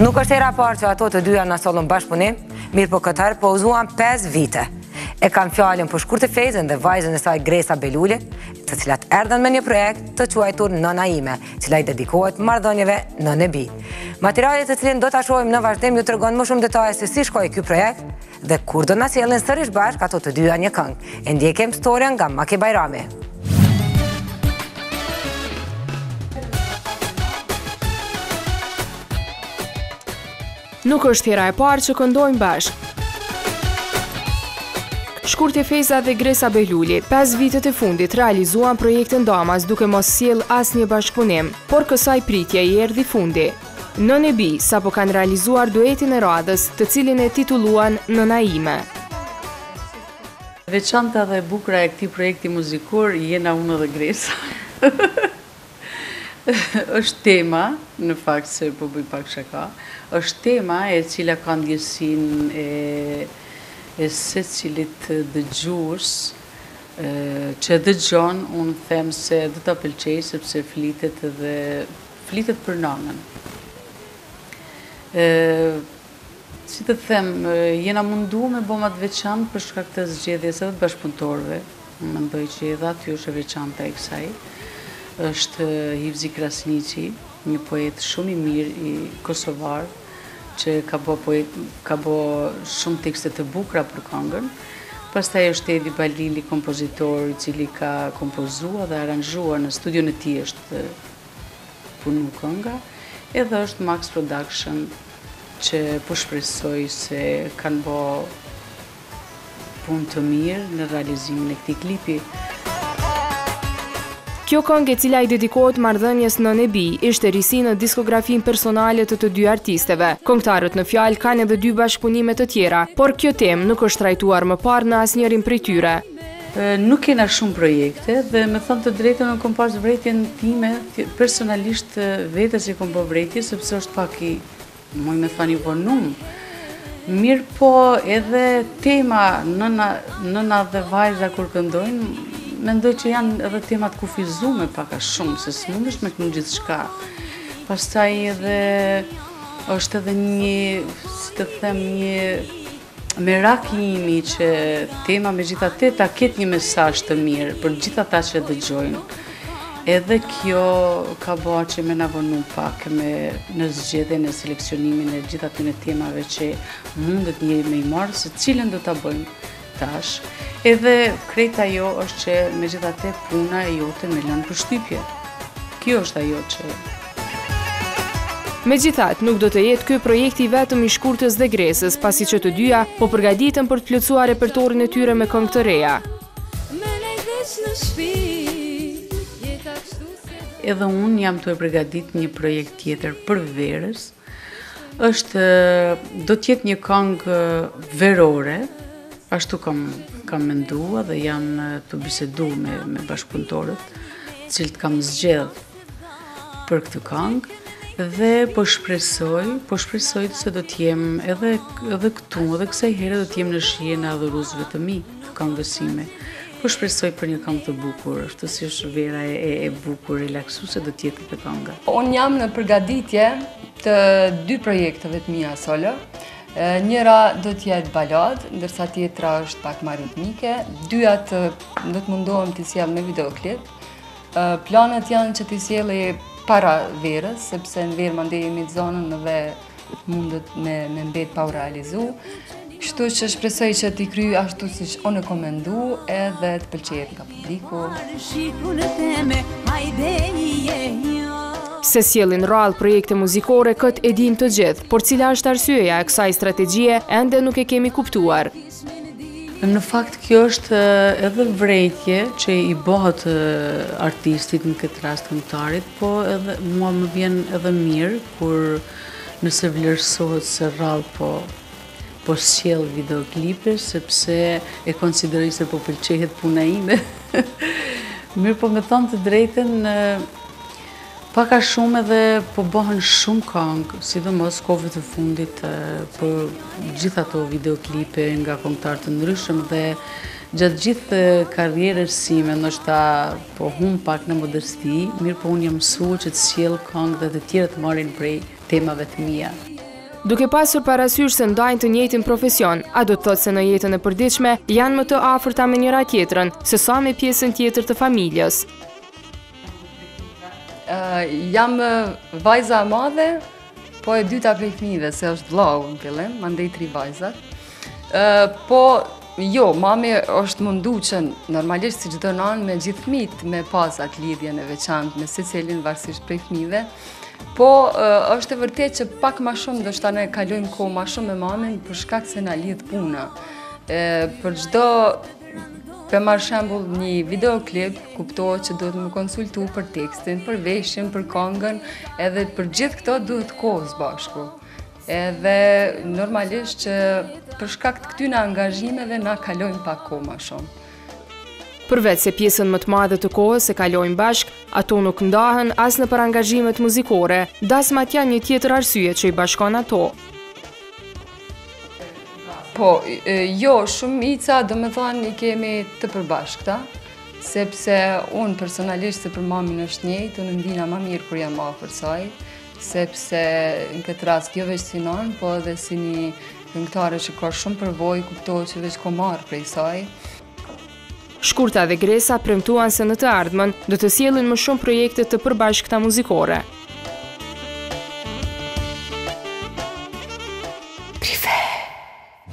Nuk është hera e parë që ato të dyja na sollën bashkëpunim, mirëpo këtë herë pauzuan 5 vite. E kam fjalën për Shkurte Fejzën dhe vajzën e saj Gresa Behluli, të cilat erdhën me një projekt të quajtur Nëna ime, e cila i dedikohet marrëdhënieve nënë e bijë. Materiali të cilin do ta shohim në vazhdim ju tregon më shumë detaje se si shkoi ky projekt, Dhe kur do na sjellin sërish bashkë ato të dyja një këngë. E ndjekim storien nga Maki Bajrami. Nuk është hera e parë që këndojnë bashkë. Shkurte Fejza dhe Gresa Behluli, 5 vite nga fundi realizuan projektin Damas duke mos sjellë asnjë bashkëpunim, por kësaj pritjeje i erdhi fundi. Nënë e bijë sapo kanë realizuar duetin e radhës, të cilin e titulluan Nëna ime. E veçanta dhe e bukura e këtij projekti muzikor jena unë dhe Gresa. Është tema, në fakt se po bëj pak shaka, është tema e cila ka ndjesinë e secilit dëgjues që e dëgjon, unë them se do ta pëlqejë sepse flitet edhe Flitet për nënën. Si të them, jena mundu me bo ma të veçantë për shkak të zgjedhjes edhe të bashkëpunëtorëve. Unë mendoj që edhe aty është e veçanta e kësaj. Është Hivzi Krasniqi, një poet shumë i mirë kosovar, që ka bo, poet, ka bo shumë tekste të bukra për këngën. Pastaj është Edi Balili, kompozitor, i cili ka kompozu dhe aranzhu në studion e tij është punu kënga edhe është Max Production që po shpresoj se kanë bo punë të mirë në realizimin e këtij klipi. Kjo këngë e cila i dedikohet marrëdhënies nënë e bijë, ishte risi në diskografinë personale të të dy artisteve. Këngëtarët në fjalë kanë edhe dy bashkëpunime të tjera, por kjo temë nuk është trajtuar më parë në asnjërin prej tyre. Nuk kena shumë projekte dhe me thanë të drejtën unë kom pas vrejtjen time, personalisht vetes i kom bo vrejtje, sepse është pak i, moj me thanë i vonum. Mirëpo edhe tema nëna, nëna dhe vajza kur këndojnë, mendoj që janë edhe temat të kufizume pak a shumë, se s'mundesh me këndu gjithçka. Pastaj edhe është edhe një, si të them, një Meraku i jemi që tema megjithatë ta ketë një mesazh të mirë për gjithë ata që e dëgjojnë. Edhe kjo ka ba që me na vonu pak me në zgjedhje në seleksionimin e gjithë atyne temave që mundet njëri me i marrë, se cilën do ta bëjmë tash. Edhe krejt ajo është që megjithatë puna e jote me lënë përshtypje. Kjo është ajo që Megjithatë, nuk do të jetë ky projekt i vetëm i Shkurtës dhe Gresës, pasi që të dyja po përgatiten për të plotësuar repertorin e tyre me këngë të reja. Edhe unë jam tu përgadit një projekt tjetër për verës, është do të jetë një këngë verore, ashtu kam kam mendu dhe jam tu bisedu me me bashkëpunëtorët, të cilët kam zgjedh për këtë këngë dhe po shpresoj, po shpresoj se do të jem edhe edhe këtu, edhe kësaj herë do të jem në shijen e adhuruesve të mi të këngës sime. Po shpresoj për një këngë të bukur, ashtu si është vera e, e, e bukur, relaksuese do të jetë kjo kanga. Un jam në përgatitje të dy projekteve të mia solo. Njëra do të jetë balad, ndërsa tjetra është pak ma ritmike. Dyjat do të mundohem t'i sjell me videoklip. Planet janë që t'i sjell para verës, sepse në verë mandej jemi të zanun dhe mundet me, me mbet pa u realizu. Kështu që shpresoj që t'i kry ashtu siç unë e kom mendu edhe të pëlqehet nga publiku. Se sjellin rrallë projekte muzikore këtë e dinë të gjithë, por cila është arsyeja e kësaj strategjie ende nuk e kemi kuptuar. Në fakt kjo është edhe vrejtje që i bohet artistit në këtë rast këngëtarit, po edhe mua më vjen edhe mirë kur nëse vlerësohet se rrallë po po sjell videoklipe sepse e konsideroj se po pëlqehet puna ime. Mirëpo me thonë të drejtën, Pak a shumë edhe po bahen shumë këngë, sidomos kohëve të fundit po gjithë ato videoklipe nga këngëtarë të ndryshëm dhe gjatë gjithë karrierës sime, ndoshta po hum pak në modesti, mirëpo unë jam mësu që të sjell këngë dhe të tjerët të marrin prej temave të mia. Duke pasur parasysh se ndajnë të njëjtin profesion, a do të thotë se në jetën e përditshme janë më të afërta me njëra-tjetrën, se sa me pjesën tjetër të familjes? Uh, jam vajza e madhe, po e dyta prej fëmijëve, se është vllau në fillim, mandej tri vajzat. Uh, po jo, mami është mundu që normalisht si çdo nënë me gjithë fëmijët me pas atë lidhjen e veçantë me secilin varësisht prej fëmijëve. Po uh, është e vërtetë që pak ma shumë ndoshta na kalojmë kohë ma shumë me mamin për shkak se na lidh puna. Ë për çdo Pe marr shembull një videoklip, kuptohet që duhet me u konsultu për tekstin, për veshjen, për kangën, edhe për gjithë këto duhet kohë s'bashku. Edhe normalisht që për shkak të këtyre angazhimeve na kalojmë pak kohë ma shumë. Përveç se pjesën më të madhe të kohës e kalojnë bashkë, ato nuk ndahen as nëpër angazhimet muzikore, dasmat janë një tjetër arsye që i bashkon ato. Po, jo, shumica, domethonë, i kemi të përbashkëta, sepse unë personalisht se për mamin është njëjtë, unë ndina ma mirë kur jam afër saj, sepse në këtë rast jo veç si nonë, po edhe si një këngëtare që ka shumë përvojë, kuptohet që veç kom marrë prej saj. Shkurta dhe Gresa premtuan se në të ardhmen do të sjellin më shumë projekte të përbashkëta muzikore.